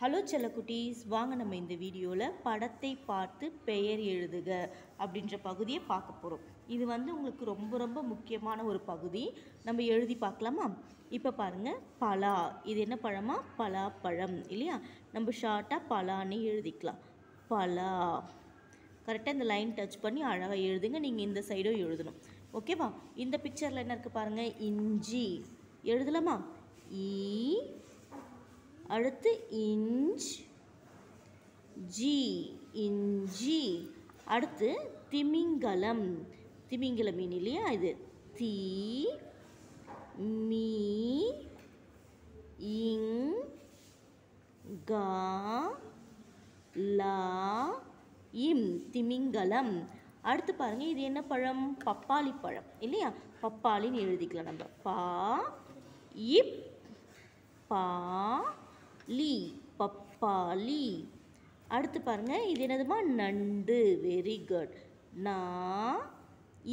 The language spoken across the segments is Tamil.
ஹலோ செல்லக்குட்டீஸ் வாங்க நம்ம இந்த வீடியோவில் படத்தை பார்த்து பெயர் எழுதுக அப்படின்ற பகுதியை பார்க்க போகிறோம் இது வந்து உங்களுக்கு ரொம்ப ரொம்ப முக்கியமான ஒரு பகுதி. நம்ம எழுதி பார்க்கலாமா? இப்போ பாருங்கள் பலா. இது என்ன பழமா? பலா பழம் இல்லையா? நம்ம ஷார்ட்டாக பலான்னு எழுதிக்கலாம். பலா. கரெக்டாக இந்த லைன் டச் பண்ணி அழகாக எழுதுங்க. நீங்கள் இந்த சைடும் எழுதணும். ஓகேவா இந்த பிக்சரில் என்ன இருக்குது பாருங்கள் இஞ்சி. எழுதலாமா? ஈ அடுத்து இஞ்ச் ஜி இஞ்சி. அடுத்து திமிங்கலம். திமிங்கல மீன் இல்லையா இது? தீ மீ இங் கா லா இம். திமிங்கலம். அடுத்து பாருங்க இது என்ன பழம்? பப்பாளி பழம் இல்லையா? பப்பாளின்னு எழுதிக்கலாம் நம்ம. பா இப் பா லி பப்பாளி அடுத்து பாருங்க இது என்னதுமா? நண்டு. வெரி குட் நா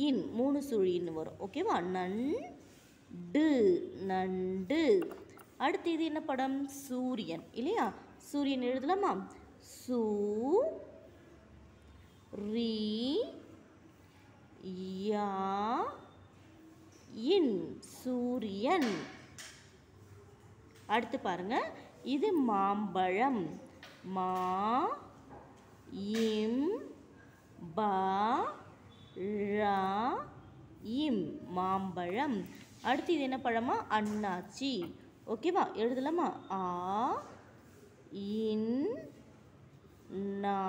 இன். மூணு சுழின்னு வரும். ஓகேவா நண்டு நண்டு. அடுத்து இது என்ன படம்? சூரியன். இல்லையா? சூரியன் எழுதலாமா? சூ ரி யா இன். சூரியன். அடுத்து பாருங்கள் இது மாம்பழம். மா இம் பா ரா இம். மாம்பழம். அடுத்து இது என்ன பழமா? அண்ணாச்சி. ஓகேவா? எழுதலாமா? ஆ இன் நா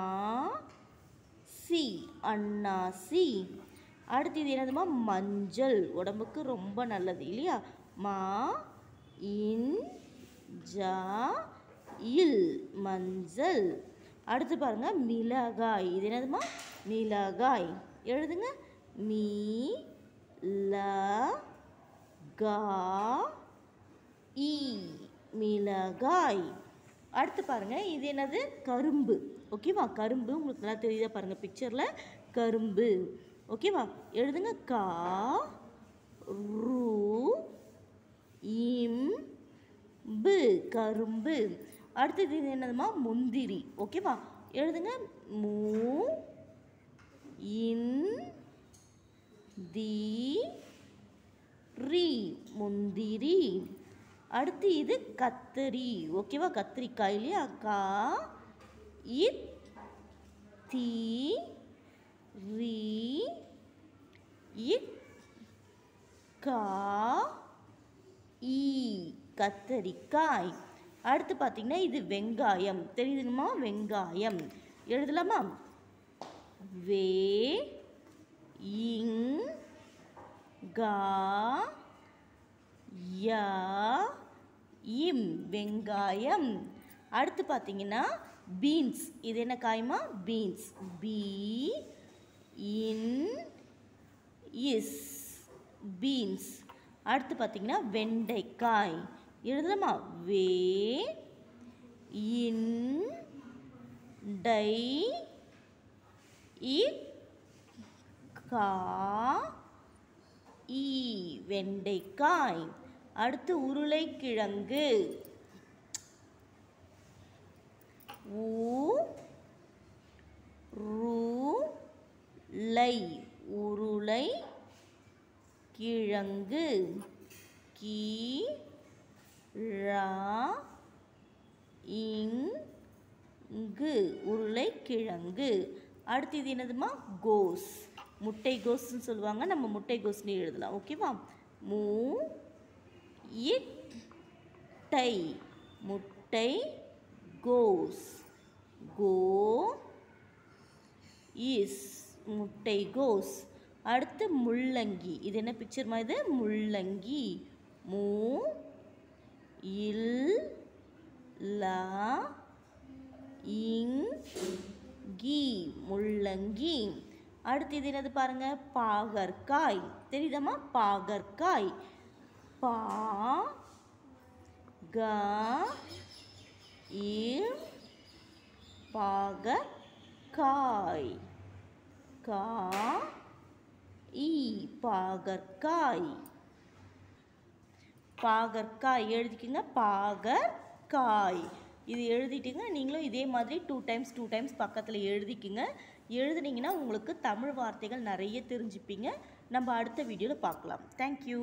சி. அன்னாசி அடுத்து இது என்னதுமா? மஞ்சள். உடம்புக்கு ரொம்ப நல்லது இல்லையா? மா இன் ஜா இல் மஞ்சள். அடுத்து பாருங்க மிளகாய். இது என்னதுமா மிளகாய். எழுதுங்க. மீ ல கா இ மிளகாய். அடுத்து பாருங்க இது என்னது? கரும்பு. ஓகேவா கரும்பு. உங்களுக்கு நல்லா தெரியுதா பாருங்க பிக்சரில் கரும்பு. ஓகேவா எழுதுங்க. கா ரூ இம் பு கரும்பு. அடுத்தது இது என்னதுமா முந்திரி. ஓகேவா? எழுதுங்க. மூ இன் தி ரி. முந்திரி. அடுத்து இது கத்தரி. ஓகேவா? கத்திரிக்காய் இல்லையா? கா இத் தி ரி இக் கா ஈ கத்தரிக்காய். அடுத்து பார்த்தீங்கன்னா இது வெங்காயம். தெரியுதுங்கம்மா வெங்காயம். எழுதலாமா? வே இங் கா யா இம். வெங்காயம். அடுத்து பார்த்தீங்கன்னா பீன்ஸ். இது என்ன காயமா? Beans. B N S. Beans. அடுத்து பார்த்தீங்கன்னா வெண்டைக்காய். எழுதலாமா? வே இன் டை இ கா ஈ வெண்டைக்காய். அடுத்து உருளைக்கிழங்கு. ஊ ரூ லை உருளை கிழங்கு கீ ழா இங்கு உருளைக்கிழங்கு. அடுத்து இது என்னதுமா? கோஸ். முட்டை கோஸ்ன்னு சொல்லுவாங்க. நம்ம முட்டை கோஸ்னு எழுதலாம். ஓகேவா மூ இட்டை. முட்டை கோஸ். கோ இஸ். முட்டை கோஸ். அடுத்து முள்ளங்கி. இது என்ன பிக்சர் மாதிரி இது? முள்ளங்கி. மூ இல் லா இங் கி முள்ளங்கி. அடுத்து இது என்னது பாருங்க? பாகற்காய். தெரியுதம்மா? பாகற்காய். பா க இ பாகற்காய். கா இ பாகற்காய். பாகற்காய் எழுதிக்கிங்க பாகற்காய். இது எழுதிட்டுங்க நீங்களும் இதே மாதிரி டூ டைம்ஸ் டூ டைம்ஸ் பக்கத்தில் எழுதிக்கிங்க. எழுதுனீங்கன்னா உங்களுக்கு தமிழ் வார்த்தைகள் நிறைய தெரிஞ்சுப்பீங்க. நம்ம அடுத்த வீடியோவில் பார்க்கலாம். தேங்க்யூ